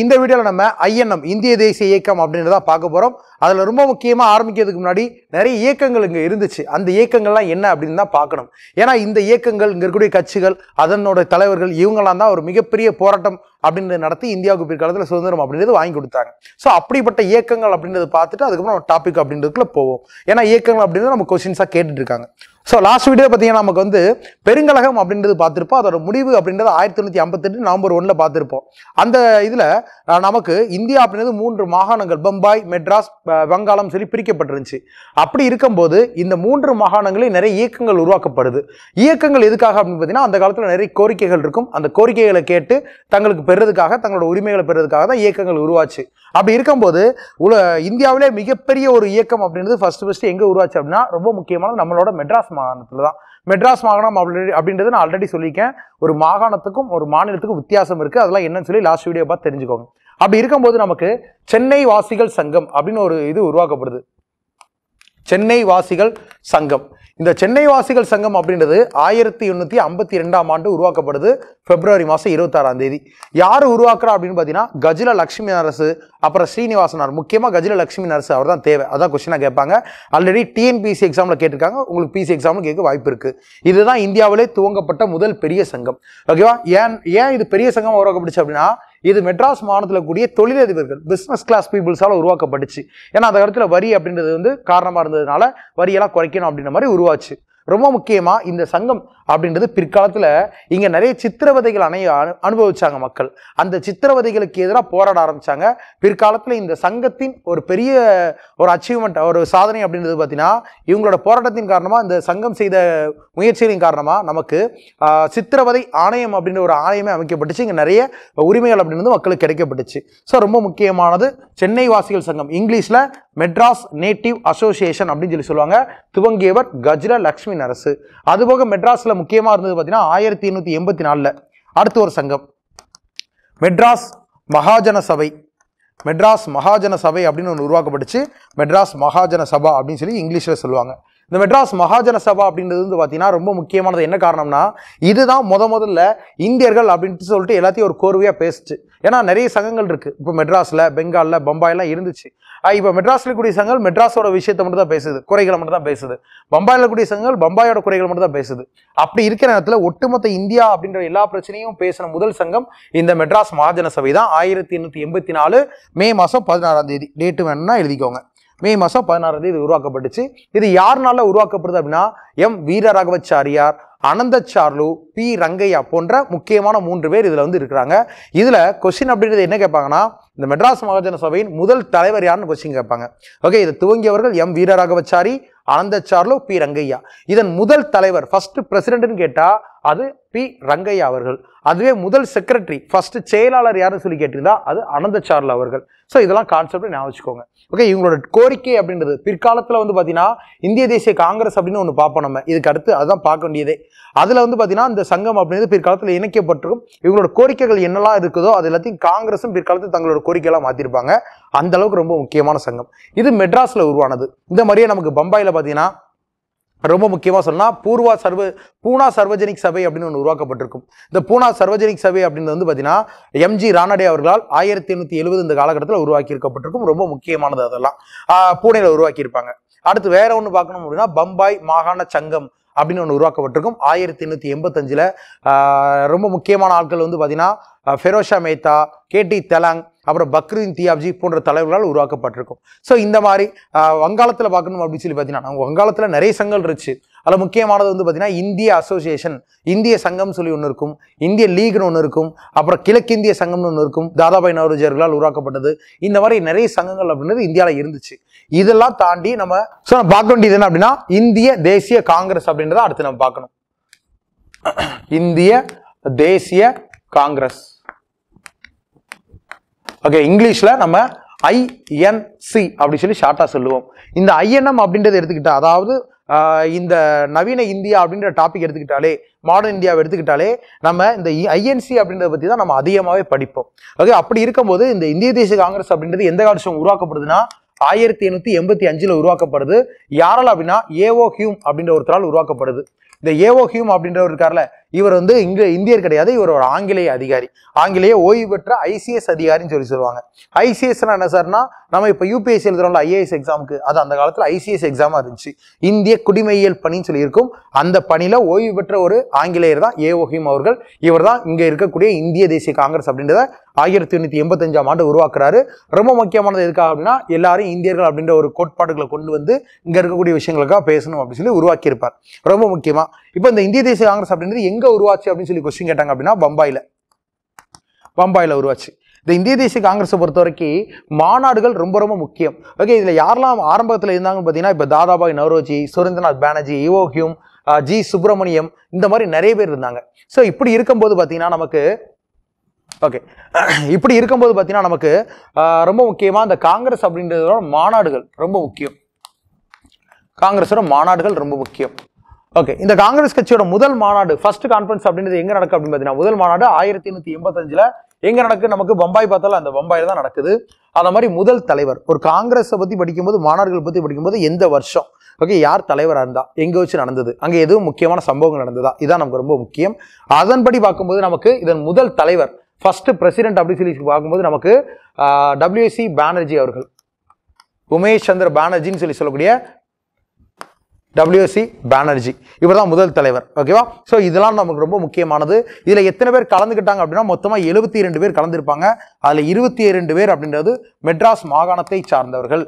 இந்த வீடியோவில் நம்ம ஐஎன்எம் இந்திய தேசிய இயக்கம் அப்படின்றத பார்க்க போகிறோம் அதில் ரொம்ப முக்கியமாக ஆரம்பிக்கிறதுக்கு முன்னாடி நிறைய இயக்கங்கள் இங்கே இருந்துச்சு. அந்த இயக்கங்கள்லாம் என்ன அப்படின்னு தான் பார்க்கணும். ஏன்னா இந்த இயக்கங்கள் இங்கே இருக்கக்கூடிய கட்சிகள் அதனோட தலைவர்கள் இவங்கெல்லாம் தான் ஒரு மிகப்பெரிய போராட்டம் அப்படின்றத நடத்தி இந்தியாவுக்கு பிற்காலத்தில் சுதந்திரம் அப்படின்றது வாங்கி கொடுத்தாங்க. ஸோ அப்படிப்பட்ட இயக்கங்கள் அப்படின்றத பார்த்துட்டு அதுக்கப்புறம் டாபிக் அப்படின்றதுக்குள்ள போவோம். ஏன்னா இயக்கங்கள் அப்படின்றது நம்ம கொஸ்டின்ஸாக கேட்டுட்டு இருக்காங்க. ஸோ லாஸ்ட் வீடியோ பார்த்தீங்கன்னா நமக்கு வந்து பெருங்கலகம் அப்படின்றது பார்த்துருப்போம். அதோட முடிவு அப்படின்றது ஆயிரத்தி தொண்ணூற்றி ஐம்பத்தெட்டு நவம்பர் ஒன்றில் பார்த்துருப்போம். அந்த இதில் நமக்கு இந்தியா அப்படின்றது மூன்று மாகாணங்கள் பம்பாய் மெட்ராஸ் வங்காளம் சொல்லி பிரிக்கப்பட்டிருந்துச்சு. அப்படி இருக்கும்போது இந்த மூன்று மாகாணங்களில் நிறைய இயக்கங்கள் உருவாக்கப்படுது. இயக்கங்கள் எதுக்காக அப்படின்னு பார்த்தீங்கன்னா அந்த காலத்தில் நிறைய கோரிக்கைகள் இருக்கும். அந்த கோரிக்கைகளை கேட்டு தங்களுக்கு பெறுறதுக்காக தங்களோட உரிமைகளை பெறுறதுக்காக தான் இயக்கங்கள் உருவாச்சு. அப்படி இருக்கும்போது உல இந்தியாவிலே மிகப்பெரிய ஒரு இயக்கம் அப்படின்றது ஃபஸ்ட்டு ஃபஸ்ட்டு எங்கே உருவாச்சு அப்படின்னா ரொம்ப முக்கியமானது நம்மளோட மெட்ராஸ் மாகாணத்தில் தான் மெட்ராஸ் மாகாணம் அப்படி அப்படின்றது நான் ஆல்ரெடி சொல்லியிருக்கேன். ஒரு மாகாணத்துக்கும் ஒரு மாநிலத்துக்கும் வித்தியாசம் இருக்குது அதெல்லாம் என்னன்னு சொல்லி லாஸ்ட் வீடியோ பார்த்து தெரிஞ்சுக்கோங்க. அப்படி இருக்கும்போது நமக்கு சென்னை வாசிகள் சங்கம் அப்படின்னு ஒரு இது உருவாக்கப்படுது. சென்னை வாசிகள் சங்கம். இந்த சென்னை வாசிகள் சங்கம் அப்படின்றது ஆயிரத்தி எண்ணூற்றி ஐம்பத்தி ரெண்டாம் ஆண்டு உருவாக்கப்படுது பிப்ரவரி மாதம் இருபத்தாறாம் தேதி. யார் உருவாக்குறா அப்படின்னு பார்த்தீங்கன்னா கஜில லட்சுமி அரசு அப்புறம் ஸ்ரீனிவாசனார். முக்கியமாக கஜில லட்சுமி அரசு அவர் தான் தேவை. அதான் கொஸ்டினாக கேட்பாங்க. ஆல்ரெடி டிஎன்பிசி எக்ஸாமில் கேட்டிருக்காங்க. உங்களுக்கு பிசி எக்ஸாமில் கேட்க வாய்ப்பு இருக்குது இதுதான் இந்தியாவிலே துவங்கப்பட்ட முதல் பெரிய சங்கம். ஓகேவா ஏன் ஏன் இது பெரிய சங்கம் உருவாக்கப்பட்டுச்சு அப்படின்னா இது மெட்ராஸ் மாநிலத்தில் கூடிய தொழிலதிபர்கள் பிஸ்னஸ் கிளாஸ் பீப்புள்ஸால் உருவாக்கப்பட்டுச்சு. ஏன்னா அந்த இடத்துல வரி அப்படின்றது வந்து காரணமாக இருந்ததுனால வரியெல்லாம் குறைக்கணும் அப்படின்ற மாதிரி உருவாச்சு. ரொம்ப முக்கியமாக இந்த சங்கம் அப்படின்றது பிற்காலத்தில் இங்கே நிறைய சித்திரவதைகள் அணைய அனு- அனுபவிச்சாங்க மக்கள். அந்த சித்திரவதைகளுக்கு எதிராக போராட ஆரம்பித்தாங்க பிற்காலத்தில் இந்த சங்கத்தின் ஒரு பெரிய ஒரு அச்சீவ்மெண்ட் ஒரு சாதனை அப்படின்றது பார்த்தீங்கன்னா இவங்களோட போராட்டத்தின் காரணமாக இந்த சங்கம் செய்த முயற்சிகளின் காரணமாக நமக்கு சித்திரவதை ஆணையம் அப்படின்ற ஒரு ஆணையமே அமைக்கப்பட்டுச்சு. இங்கே நிறைய உரிமைகள் அப்படின்றது மக்களுக்கு கிடைக்கப்பட்டுச்சு. ஸோ ரொம்ப முக்கியமானது சென்னை வாசிகள் சங்கம். இங்கிலீஷில் மெட்ராஸ் நேட்டிவ் அசோசியேஷன் அப்படின்னு சொல்லி சொல்லுவாங்க. துவங்கியவர் கஜ்ர லக்ஷ்மி நரசு. அதுபோக மெட்ராஸில் முக்கியமாக இருந்தது பார்த்தீங்கன்னா ஆயிரத்தி எண்ணூற்றி எண்பத்தி நாலில். அடுத்த ஒரு சங்கம். மெட்ராஸ் மகாஜன சபை. மெட்ராஸ் மகாஜன சபை அப்படின்னு ஒன்று உருவாக்கப்பட்டுச்சு. மெட்ராஸ் மகாஜன சபா அப்படின்னு சொல்லி இங்கிலீஷில் சொல்லுவாங்க. இந்த மெட்ராஸ் மகாஜன சபா அப்படின்றது வந்து பார்த்தீங்கன்னா ரொம்ப முக்கியமானது. என்ன காரணம்னா இதுதான் முத முதல்ல இந்தியர்கள் அப்படின்ட்டு சொல்லிட்டு எல்லாத்தையும் ஒரு கோர்வையாக பேசுச்சு. ஏன்னா நிறைய சங்கங்கள் இருக்குது இப்போ மெட்ராஸில் பெங்காலில் பம்பாயெல்லாம் இருந்துச்சு. இப்போ மெட்ராஸில் கூடிய சங்கங்கள் மெட்ராஸோட விஷயத்தை மட்டும் தான் பேசுது. குறைகளை மட்டும் தான் பேசுது. பம்பாயில் கூடிய சங்கங்கள் பம்பாயோட குறைகள் மட்டும் தான் பேசுது. அப்படி இருக்கிற நேரத்தில் ஒட்டுமொத்த இந்தியா அப்படின்ற எல்லா பிரச்சனையும் பேசின முதல் சங்கம் இந்த மெட்ராஸ் மகாஜன சபை தான் ஆயிரத்தி எண்ணூற்றி எண்பத்தி நாலு மே மாதம் பதினாறாம் தேதி. டேட்டு வேணும்னா எழுதிக்கோங்க. மே மாதம் பதினாறாம் தேதி உருவாக்கப்பட்டுச்சு. இது யாருனால உருவாக்கப்படுது அப்படின்னா எம் வீரராகவச்சாரியார் அனந்தச்சார்லு பி ரங்கையா போன்ற முக்கியமான மூன்று பேர் இதில் வந்து இருக்கிறாங்க. இதில் கொஸ்டின் அப்படின்றது என்ன கேட்பாங்கன்னா இந்த மெட்ராஸ் மகாஜன சபையின் முதல் தலைவர் யாருன்னு கொஸ்டின் கேட்பாங்க. ஓகே இதை துவங்கியவர்கள் எம் வீரராகவச்சாரி அனந்தச்சார்லு பி ரங்கையா. இதன் முதல் தலைவர் ஃபர்ஸ்ட் பிரசிடென்ட்னு கேட்டால் அது பி. ரங்கையா அவர்கள். அதுவே முதல் செக்ரட்டரி ஃபர்ஸ்ட் செயலாளர் யாருன்னு சொல்லி கேட்டிருந்தா அது அனந்தச்சார்லு அவர்கள். ஸோ இதெல்லாம் கான்செப்ட் ஞாபகம் வச்சுக்கோங்க. ஓகே இவங்களோட கோரிக்கை அப்படின்றது பிற்காலத்தில் வந்து பார்த்தீங்கன்னா இந்திய தேசிய காங்கிரஸ் அப்படின்னு ஒன்று பார்ப்போம் நம்ம. இதுக்கு அடுத்து அதுதான் பார்க்க வேண்டியதே. அதில் வந்து பார்த்தீங்கன்னா இந்த சங்கம் அப்படின்றது பிற்காலத்தில் இணைக்கப்பட்டிருக்கும். இவங்களோட கோரிக்கைகள் என்னெல்லாம் இருக்குதோ அது எல்லாத்தையும் காங்கிரஸும் பிற்காலத்தில் தங்களோட கோரிக்கையெல்லாம் மாற்றிருப்பாங்க அந்த அளவுக்கு ரொம்ப முக்கியமான சங்கம். இது மெட்ராஸில் உருவானது. இந்த மாதிரியே நமக்கு பம்பாயில் பார்த்தீங்கன்னா ரொம்ப முக்கியமாக சொன்னால் பூர்வா சர்வ பூனா சர்வஜனிக் சபை அப்படின்னு ஒன்று உருவாக்கப்பட்டிருக்கும். இந்த பூனா சர்வஜனிக் சபை அப்படின்றது வந்து பார்த்தீங்கன்னா எம்ஜி ராணடே அவர்களால் ஆயிரத்தி எண்ணூற்றி எழுபது இந்த காலகட்டத்தில் உருவாக்கி இருக்கப்பட்டிருக்கும் ரொம்ப முக்கியமானது அதெல்லாம். ஆஹ் பூனேல உருவாக்கியிருப்பாங்க. அடுத்து வேற ஒன்று பார்க்கணும் அப்படின்னா பம்பாய் மாகாண சங்கம் அப்படின்னு ஒன்று உருவாக்கப்பட்டிருக்கும். ஆயிரத்தி எண்ணூற்றி எண்பத்தஞ்சில் ரொம்ப முக்கியமான ஆட்கள் வந்து பார்த்தீங்கன்னா ஃபெரோஷா மேத்தா கேடி தெலாங் அப்புறம் பக்ரீன் தியாப்ஜி போன்ற தலைவர்களால் உருவாக்கப்பட்டிருக்கும். ஸோ இந்த மாதிரி வங்காளத்தில் பார்க்கணும் அப்படின்னு சொல்லி பார்த்தீங்கன்னா வங்காளத்தில் நிறைய சங்கங்கள் இருந்துச்சு. அதில் முக்கியமானது வந்து பார்த்திங்கன்னா இந்திய அசோசியேஷன் இந்திய சங்கம் சொல்லி ஒன்று இருக்கும் இந்திய லீக்னு ஒன்று இருக்கும் அப்புறம் கிழக்கிந்திய சங்கம்னு ஒன்று இருக்கும் தாதாபாய் நவரோஜர்களால் உருவாக்கப்பட்டது. இந்த மாதிரி நிறைய சங்கங்கள் அப்படின்றது இந்தியாவில் இருந்துச்சு. இதெல்லாம் தாண்டி நம்ம ஸோ நம்ம பார்க்க வேண்டியது என்ன அப்படின்னா இந்திய தேசிய காங்கிரஸ் அப்படின்றத அடுத்து நம்ம பார்க்கணும். இந்திய தேசிய காங்கிரஸ். ஓகே இங்கிலீஷில் நம்ம ஐஎன்சி அப்படின்னு சொல்லி ஷார்ட்டாக சொல்லுவோம். இந்த ஐஎன்எம் அப்படின்றத எடுத்துக்கிட்டா அதாவது இந்த நவீன இந்தியா அப்படின்ற டாபிக் எடுத்துக்கிட்டாலே மாடர்ன் இந்தியாவை எடுத்துக்கிட்டாலே நம்ம இந்த ஐஎன்சி அப்படின்றத பற்றி தான் நம்ம அதிகமாகவே படிப்போம். ஓகே அப்படி இருக்கும்போது இந்த இந்திய தேசிய காங்கிரஸ் அப்படின்றது எந்த வருஷம் உருவாக்கப்படுதுன்னா ஆயிரத்தி எண்ணூற்றி எண்பத்தி அஞ்சில் உருவாக்கப்படுது. யாரால் அப்படின்னா ஏஓ ஹியூம் அப்படின்ற ஒருத்தரால் உருவாக்கப்படுது. இந்த ஏஓ ஹியூம் அப்படின்றவர் இருக்கார்ல இவர் வந்து இங்க இந்தியர் கிடையாது இவர் ஒரு ஆங்கிலேய அதிகாரி. ஆங்கிலேய ஓய்வு பெற்ற ஐசிஎஸ் அதிகாரின்னு சொல்லி சொல்லுவாங்க. ஐசிஎஸ்னா என்ன சார்னா நம்ம இப்போ யூபிஎஸ்சி எழுதுறோம்ல ஐஏஎஸ் எக்ஸாமுக்கு அது அந்த காலத்தில் ஐசிஎஸ் எக்ஸாமா இருந்துச்சு. இந்திய குடிமையியல் பணின்னு சொல்லி இருக்கும் அந்த பணியில் ஓய்வு பெற்ற ஒரு ஆங்கிலேயர் தான் ஏ ஓஹிம் அவர்கள். இவர் தான் இங்கே இருக்கக்கூடிய இந்திய தேசிய காங்கிரஸ் அப்படின்றத ஆயிரத்தி எண்ணூத்தி எண்பத்தஞ்சாம் ஆண்டு உருவாக்குறாரு. ரொம்ப முக்கியமானது எதுக்காக அப்படின்னா எல்லாரும் இந்தியர்கள் அப்படின்ற ஒரு கோட்பாடுகளை கொண்டு வந்து இங்க இருக்கக்கூடிய விஷயங்களுக்காக பேசணும் அப்படின்னு சொல்லி உருவாக்கியிருப்பார். ரொம்ப முக்கியமா. இப்போ இந்த இந்திய தேசிய காங்கிரஸ் அப்படின்றது எங்க உருவாச்சு அப்படின்னு சொல்லி கொஸ்டின் கேட்டாங்க அப்படின்னா பம்பாயில. பம்பாயில உருவாச்சு. இந்த இந்திய தேசிய காங்கிரஸை பொறுத்த வரைக்கும் மாநாடுகள் ரொம்ப ரொம்ப முக்கியம். ஓகே இதுல யாரெல்லாம் ஆரம்பத்தில் இருந்தாங்கன்னு பார்த்தீங்கன்னா இப்போ தாதாபாய் நவரோஜி சுரேந்திரநாத் பானர்ஜி இவோ ஹியூம் ஜி சுப்பிரமணியம் இந்த மாதிரி நிறைய பேர் இருந்தாங்க. ஸோ இப்படி இருக்கும்போது பார்த்தீங்கன்னா நமக்கு ஓகே இப்படி இருக்கும்போது பார்த்தீங்கன்னா நமக்கு ரொம்ப முக்கியமாக இந்த காங்கிரஸ் அப்படின்றதோட மாநாடுகள் ரொம்ப முக்கியம். காங்கிரஸோட மாநாடுகள் ரொம்ப முக்கியம். ஓகே இந்த காங்கிரஸ் கட்சியோட முதல் மாநாடு ஃபர்ஸ்ட் கான்ஃபரன்ஸ் அப்படின்றது எங்கே நடக்கும் அப்படின்னு பார்த்தீங்கன்னா முதல் மாநாடு ஆயிரத்தி எண்ணூற்றி எண்பத்தஞ்சில் எங்கே நடக்கு? நமக்கு பம்பாய் பார்த்தாலும் அந்த பம்பாயில் தான் நடக்குது. அந்த மாதிரி முதல் தலைவர் ஒரு காங்கிரஸை பற்றி படிக்கும்போது மாணவர்கள் பற்றி படிக்கும்போது எந்த வருஷம்? ஓகே யார் தலைவராக இருந்தா? எங்கே வச்சு நடந்தது? அங்கே எதுவும் முக்கியமான சம்பவங்கள் நடந்ததா? இதான் நமக்கு ரொம்ப முக்கியம். அதன்படி பார்க்கும்போது நமக்கு இதன் முதல் தலைவர் ஃபஸ்ட்டு பிரசிடென்ட் அப்படி சொல்லி பார்க்கும்போது நமக்கு டபிள்யூசி பானர்ஜி அவர்கள். உமேஷ் சந்திர பானர்ஜின்னு சொல்லி சொல்லக்கூடிய டபிள்யூசி பானர்ஜி இவர் தான் முதல் தலைவர். ஓகேவா ஸோ இதெல்லாம் நமக்கு ரொம்ப முக்கியமானது. இதில் எத்தனை பேர் கலந்துக்கிட்டாங்க அப்படின்னா மொத்தமாக எழுபத்தி இரண்டு பேர் கலந்துருப்பாங்க. அதில் இருபத்தி இரண்டு பேர் அப்படின்றது மெட்ராஸ் மாகாணத்தை சார்ந்தவர்கள்.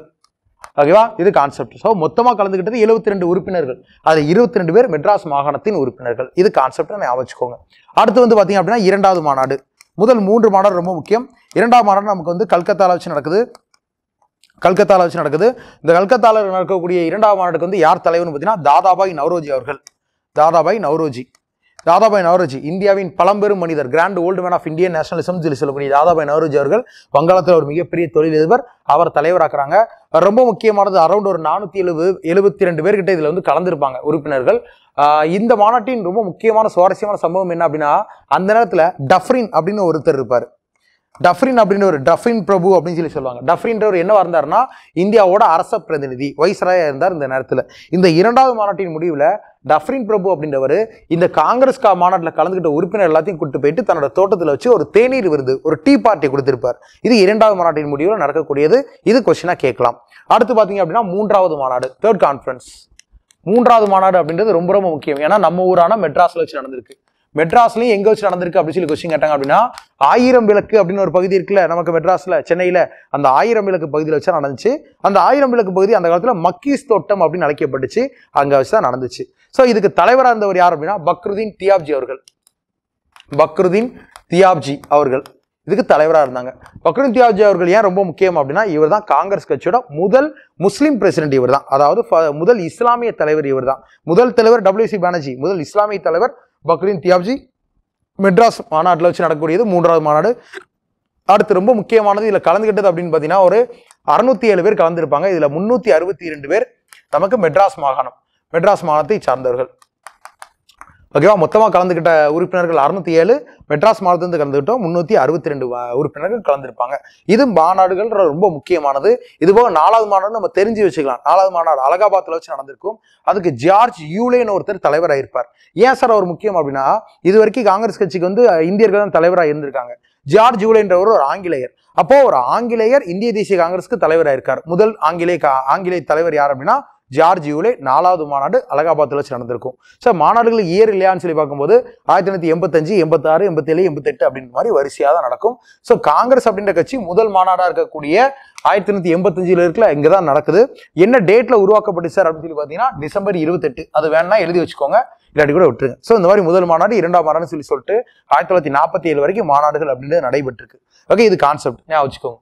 ஓகேவா இது கான்செப்ட் ஸோ மொத்தமாக கலந்துக்கிட்டது எழுபத்தி ரெண்டு உறுப்பினர்கள். அதில் இருபத்தி ரெண்டு பேர் மெட்ராஸ் மாகாணத்தின் உறுப்பினர்கள். இது கான்செப்டை ஞாபகம் வச்சுக்கோங்க. அடுத்து வந்து பார்த்தீங்க அப்படின்னா இரண்டாவது மாநாடு. முதல் மூன்று மாநாடு ரொம்ப முக்கியம். இரண்டாம் மாநாடு நமக்கு வந்து கல்கத்தாவில் வச்சு நடக்குது. கல்கத்தாவில் வச்சு நடக்குது. இந்த கல்கத்தாவில் நடக்கக்கூடிய இரண்டாம் மாநாட்டுக்கு வந்து யார் தலைவர்னு பார்த்தீங்கன்னா தாதாபாய் நவ்ரோஜி அவர்கள். தாதாபாய் நவ்ரோஜி. தாதாபாய் நவரோஜி இந்தியாவின் பழம்பெரும் மனிதர் grand old man of Indian nationalism சொல்லி சொல்லக்கூடிய தாதாபாய் நவரோஜி அவர்கள் வங்காளத்தில் ஒரு மிகப்பெரிய தொழிலதிபர் அவர் தலைவராக்குறாங்க. ரொம்ப முக்கியமானது அரௌண்ட் ஒரு நானூற்றி எழுபது எழுபத்தி ரெண்டு பேர்கிட்ட இதில் வந்து கலந்துருப்பாங்க உறுப்பினர்கள். இந்த மாநாட்டின் ரொம்ப முக்கியமான சுவாரஸ்யமான சம்பவம் என்ன அப்படின்னா அந்த நேரத்தில் டஃப்ரின் அப்படின்னு ஒருத்தர் இருப்பார். டஃப்ரின் அப்படின்னு ஒரு டஃப்ரின் பிரபு அப்படின்னு சொல்லி சொல்லுவாங்க. டஃப்ரின்றவர் என்னவா இருந்தாருன்னா இந்தியாவோட அரச பிரதிநிதி வைஸ்ராயா இருந்தார் இந்த நேரத்தில். இந்த இரண்டாவது மாநாட்டின் முடிவில் டஃப்ரின் பிரபு அப்படின்றவர் இந்த காங்கிரஸ் கா மாநாட்டில் கலந்துக்கிட்ட உறுப்பினர் எல்லாத்தையும் கூட்டு போயிட்டு தன்னோட தோட்டத்தில் வச்சு ஒரு தேநீர் விருது ஒரு டீ பார்ட்டி கொடுத்திருப்பார். இது இரண்டாவது மாநாட்டின் முடிவில் நடக்கக்கூடியது. இது கொஸ்டினாக கேட்கலாம். அடுத்து பார்த்தீங்க அப்படின்னா மூன்றாவது மாநாடு தேர்ட் கான்ஃபரன்ஸ் மூன்றாவது மாநாடு அப்படின்றது ரொம்ப ரொம்ப முக்கியம். ஏன்னா நம்ம ஊரான மெட்ராஸில் வச்சு நடந்திருக்கு. மெட்ராஸ்லயும் எங்க வச்சு நடந்திருக்கு அப்படின்னு சொல்லி கொஸ்டின் கேட்டாங்க அப்படின்னா ஆயிரம் விளக்கு அப்படின்னு ஒரு பகுதி இருக்குல்ல நமக்கு மெட்ராஸ்ல சென்னையில அந்த ஆயிரம் விளக்கு பகுதியில் வச்சு நடந்துச்சு. அந்த ஆயிரம் விளக்கு பகுதி அந்த காலத்துல மக்கீஸ் தோட்டம் அப்படின்னு அழைக்கப்பட்டுச்சு. அங்க வச்சு தான் நடந்துச்சு. ஸோ இதுக்கு தலைவராக இருந்தவர் யார் அப்படின்னா பக்ருதீன் தியாப்ஜி அவர்கள். பக்ருதீன் தியாப்ஜி அவர்கள். இதுக்கு தலைவராக இருந்தாங்க. பக்ருதீன் தியாப்ஜி அவர்கள் ஏன் ரொம்ப முக்கியம் அப்படின்னா இவர் தான் காங்கிரஸ் கட்சியோட முதல் முஸ்லீம் பிரசிடென்ட் இவர் தான் அதாவது ஃப- முதல் இஸ்லாமிய தலைவர் இவர் தான் முதல் தலைவர் டபிள்யூசி பானர்ஜி முதல் இஸ்லாமிய தலைவர் பக்ரீன் தியாப்ஜி மெட்ராஸ் மாநாட்டில் வச்சு நடக்கக்கூடியது மூன்றாவது மாநாடு. அடுத்து ரொம்ப முக்கியமானது இதில் கலந்துக்கிட்டது அப்படின்னு பார்த்தீங்கன்னா ஒரு அறுநூத்தி ஏழு பேர் கலந்துருப்பாங்க. இதில் முந்நூற்றி அறுபத்தி இரண்டு பேர் நமக்கு மெட்ராஸ் மாகாணம் மெட்ராஸ் மாகாணத்தை சார்ந்தவர்கள். ஓகேவா மொத்தமாக கலந்துக்கிட்ட உறுப்பினர்கள் அறுநூத்தி ஏழு மெட்ராஸ் மாநிலத்திலிருந்து கலந்துக்கிட்டோம் முந்நூற்றி அறுபத்தி ரெண்டு உறுப்பினர்கள் கலந்துருப்பாங்க. இது மாநாடுகள் ரொம்ப முக்கியமானது. இது போக நாலாவது மாநாடு நம்ம தெரிஞ்சு வச்சுக்கலாம். நாலாவது மாநாடு அலகாபாத்தில் வச்சு நடந்திருக்கும். அதுக்கு ஜார்ஜ் யூலேன்னு ஒருத்தர் தலைவராக இருப்பார் ஏன் சார் அவர் முக்கியம் அப்படின்னா இது வரைக்கும் காங்கிரஸ் கட்சிக்கு வந்து இந்தியர்கள் தான் தலைவராக இருந்திருக்காங்க. ஜார்ஜ் யூலேன்றவர் ஒரு ஆங்கிலேயர். அப்போ ஒரு ஆங்கிலேயர் இந்திய தேசிய காங்கிரஸ்க்கு தலைவராக இருக்கார் முதல் ஆங்கிலேய ஆங்கிலேய தலைவர் யார் அப்படின்னா ஜார்ஜ் நாலாவது மாநாடு அலகாபாத்தில் வச்சு நடந்திருக்கும். ஸோ மாநாடுகள் இயர் இல்லையான்னு சொல்லி பார்க்கும்போது ஆயிரத்தி தொள்ளாயிரத்தி எண்பத்தஞ்சு எண்பத்தாறு எண்பத்தேழு எண்பத்தெட்டு அப்படின்ற மாதிரி வரிசையாக தான் நடக்கும். ஸோ காங்கிரஸ் அப்படின்ற கட்சி முதல் மாநாடாக இருக்கக்கூடிய ஆயிரத்தி தொள்ளாயிரத்தி எண்பத்தஞ்சில் இருக்கல இங்கே தான் நடக்குது. என்ன டேட்டில் உருவாக்கப்பட்டு சார் அப்படின்னு சொல்லி பார்த்தீங்கன்னா டிசம்பர் இருபத்தெட்டு. அது வேணா எழுதி வச்சுக்கோங்க இல்லாட்டி கூட விட்டுருங்க. ஸோ இந்த மாதிரி முதல் மாநாடு இரண்டாம் மாநாடுன்னு சொல்லி சொல்லிட்டு ஆயிரத்தி தொள்ளாயிரத்தி நாற்பத்தி ஏழு வரைக்கும் மாநாடுகள் அப்படின்றது நடைபெற்றிருக்கு. ஓகே இது கான்செப்ட் ஞாபகம் வச்சுக்கோங்க.